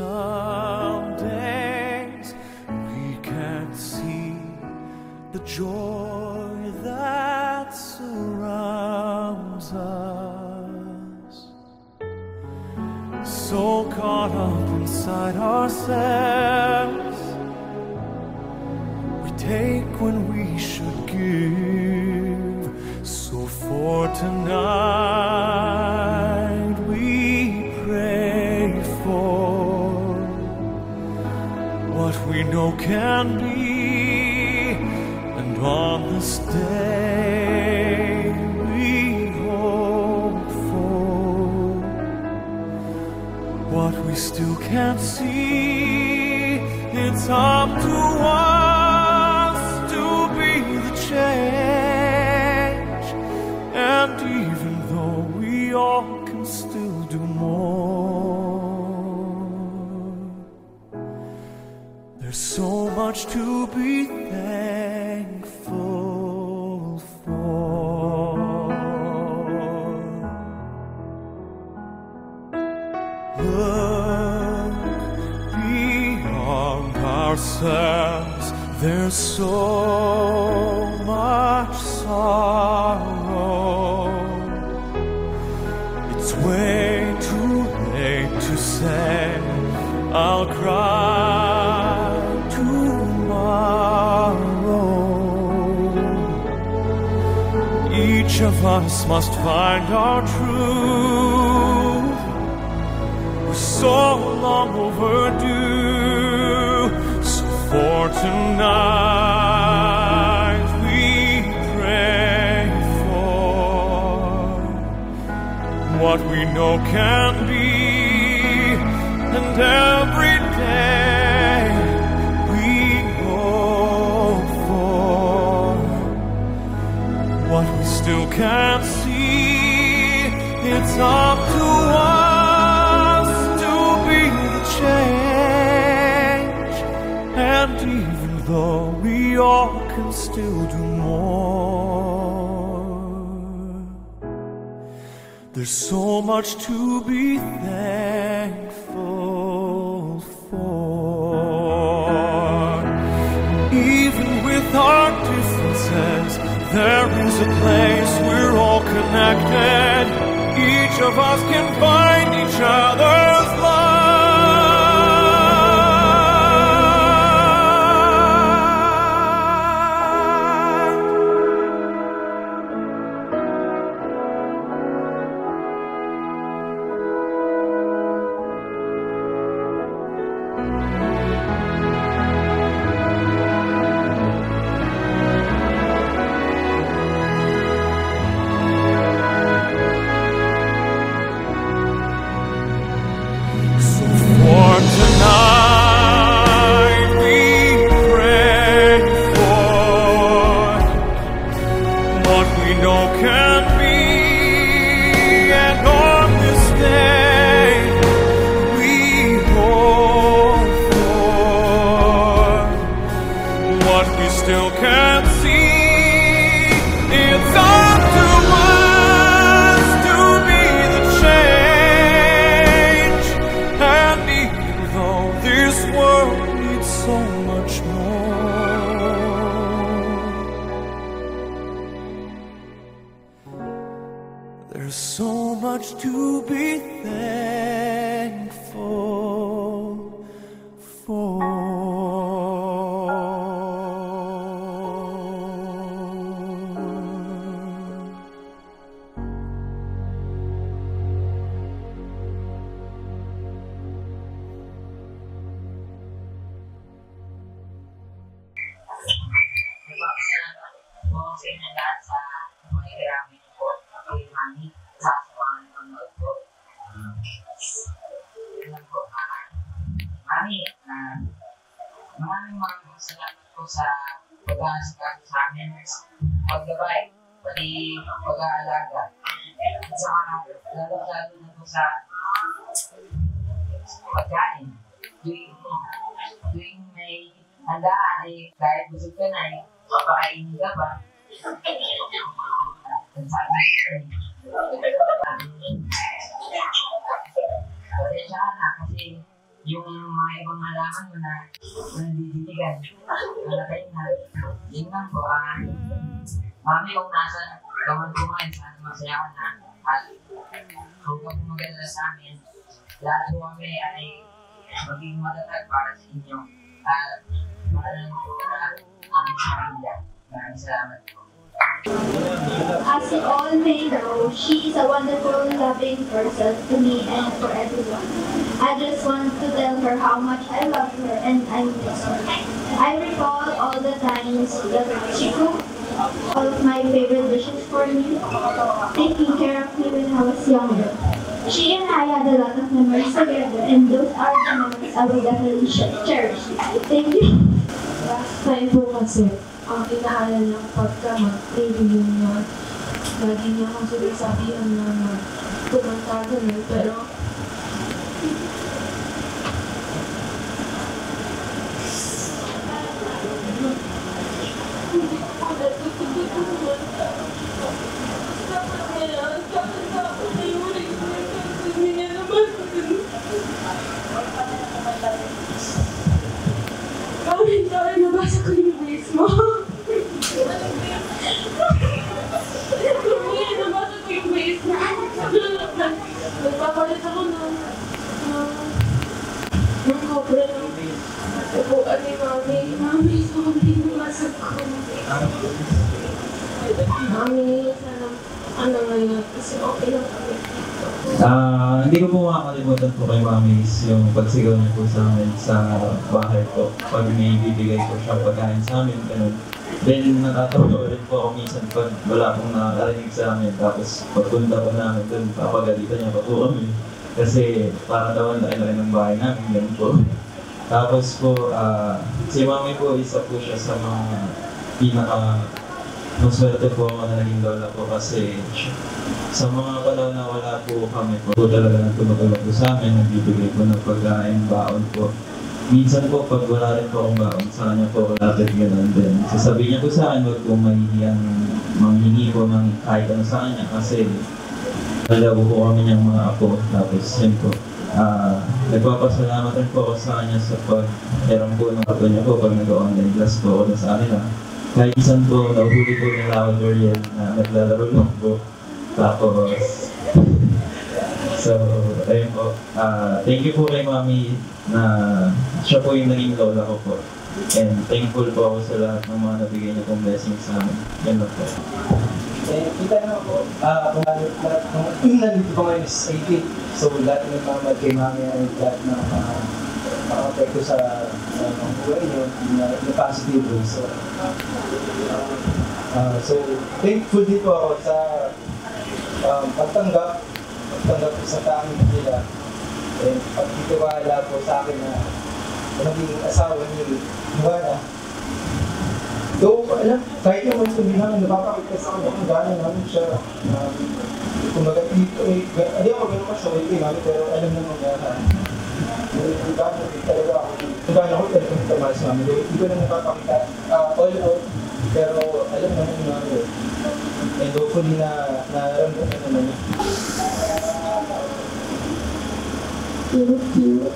Some days we can't see the joy that surrounds us. So caught up inside ourselves. We know can be. And on this day, we hope for what we still can't see. It's up to us to be the change. And even though we all can still do more, so much to be thankful for. Look beyond ourselves. There's so us must find our truth. We're so long overdue. So for tonight we pray for what we know can be, and every still can't see. It's up to us to be the change. And even though we all can still do more, there's so much to be thankful for. Even with our differences, there is a place connected. Each of us can find Ah, maraming maraming salamat po sa pag-aasikaso sa amin. Paggabay, pati pag-aalaga. At saka, lalo-lalo na po sa pagkain. Tuwing, tuwing may handaan, eh, kahit busog ka na, eh, papakainin ka? Ang sabi ko, eh, pasensya ka na kasi yung mga ibang halaman mo na na nandidiligan. Nalagay na. Yun lang po. Ah, mami, kung nasa ngayon, sana masaya ka na. At kung huwag maganda sa amin, lahat po kami ay maging matatag para sa inyo. At maalam po na aming pamilya. Maraming salamat po. As you all may know, she is a wonderful, loving person to me and for everyone. I just want to tell her how much I love her and I miss her. I recall all the times that she cooked all of my favorite dishes for me, taking care of me when I was younger. She and I had a lot of memories together, and those are the memories I will definitely ch- cherish. Thank you. Time kasi, ang inahalan ng pagkamag-reunion. Lagi niya akong sinasabi ang mga kumantado na pero Kahit tayo nabasa ko yung mo. Ko po makakalimutan po kay Mami is yung pagsigaw niya po sa amin sa bahay po. Pag may bibigay po siyang pagkain sa amin, ganun. Then natatawa rin po ako minsan pag wala pong nakakarinig sa amin. Tapos pagpunta po namin dun, papagalitan niya pa po kami. Kasi para daw ang laki ng bahay namin, ganun po. Tapos po, ah, si Mami po, isa po siya sa mga pinaka Maswerte po ako na naging lola po kasi sa mga panahon na wala po kami po, po talaga nang tumutulong po sa amin, nagbibigay po ng pagkain, baon po. Minsan po, pag wala rin po akong baon, sa kanya po ako lapit ganun din. Sasabihin niya po sa akin, huwag pong mahihiyang manghingi po ng kahit ano sa kanya kasi nalago po kami niyang mga apo. Tapos yun po, ah nagpapasalamat rin po ako sa kanya sa pag po ng apo niya po pag nag-online class po ako sa kanila. Kahit minsan po, nahuhuli po nila ako Dorian na naglalaro lang po. Tapos, so, ayun po. Ah, thank you po kay Mami na siya po yung naging lola ko po. And thankful po ako sa lahat ng mga nabigay niya pong blessings sa amin. Yan lang po. Eh, kita naman po, ah, kung ano, lahat ng, nandito pa ngayon is 80. So, lahat ng mga kay mami ay lahat ng mga mga apekto sa mga buhay niyo na, na positive. So, ah, so, thankful din po ako sa um, pagtanggap, pagtanggap sa tanging nila. And pagtitiwala po sa akin na magiging asawa ni Juana. Though, alam, kahit naman sabihin namin, napapakita sa kanya kung gano'n namin siya. Um, kumbaga, dito, eh, ga- hindi ako ganun kay mami, pero alam naman niya na eh, eh, talaga ako, kung gano'n ako talaga sa mami. Hindi ko na napapakita uh, all pero alam naman niya ako. And hopefully na naman niya. Thank you.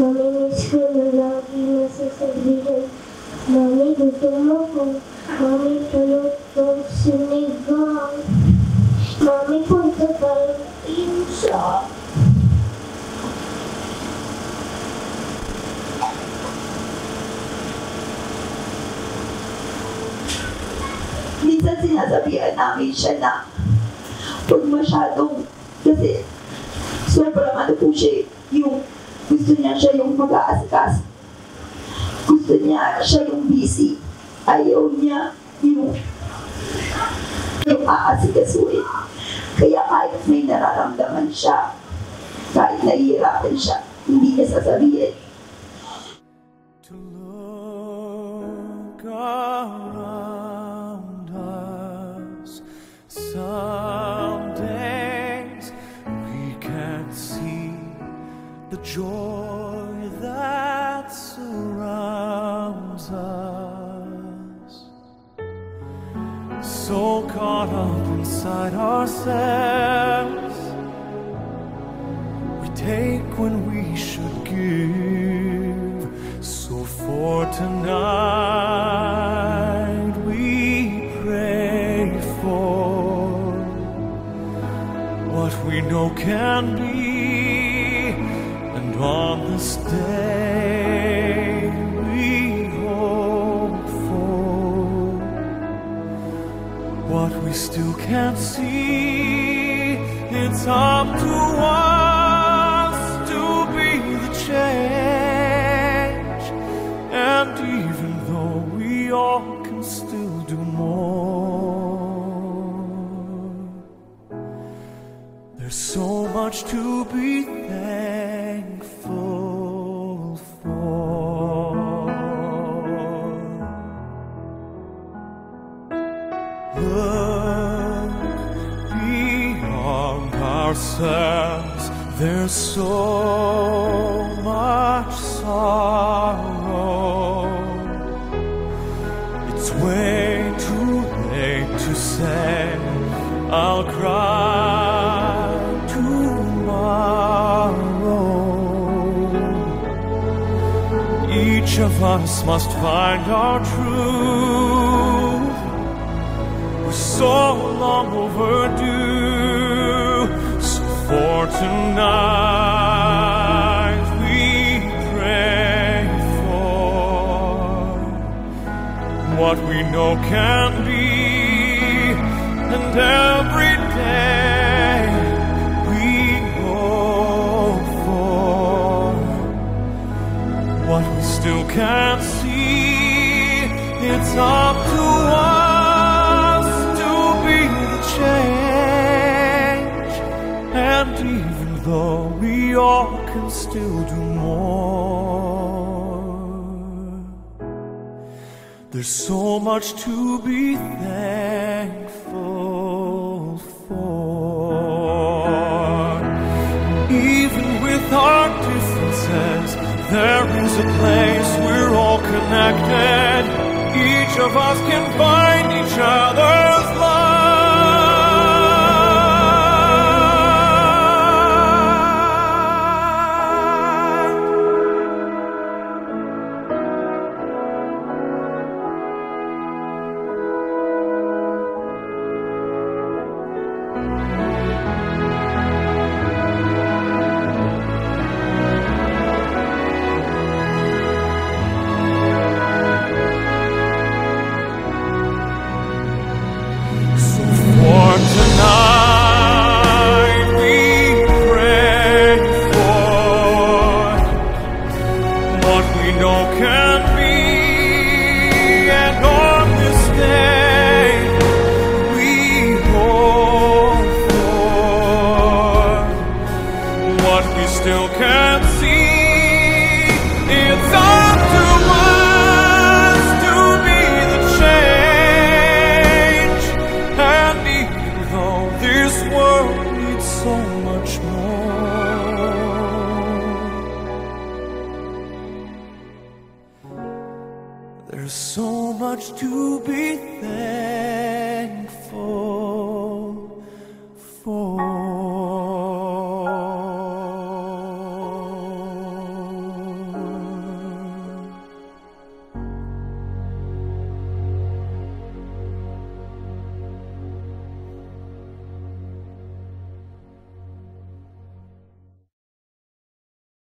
Mamimiss ko na lagi na sasabihin, Mami, gutom ako. Mami, tulog ko sinigang. Mami, punta. minsan sinasabihan namin siya na huwag masyadong kasi sobrang ano po siya yung gusto niya siya yung mag-aaskas gusto niya siya yung busy. Ayaw niya yung yung aasikasuhin kaya kahit may nararamdaman siya kahit nahihirapan siya hindi niya sasabihin inside ourselves, what we still can't see. It's up to us to be the change. And even though we all can still do more, there's so much to be thankful for. Look ourselves. There's so much sorrow. It's way too late to say I'll cry tomorrow. Each of us must find our truth. We're so long overdue. For tonight we pray for what we know can be, and every day we hope for what we still can't see. It's up to though we all can still do more, there's so much to be thankful for. Even with our differences, there is a place we're all connected. Each of us can find each other's So there's so much to be thankful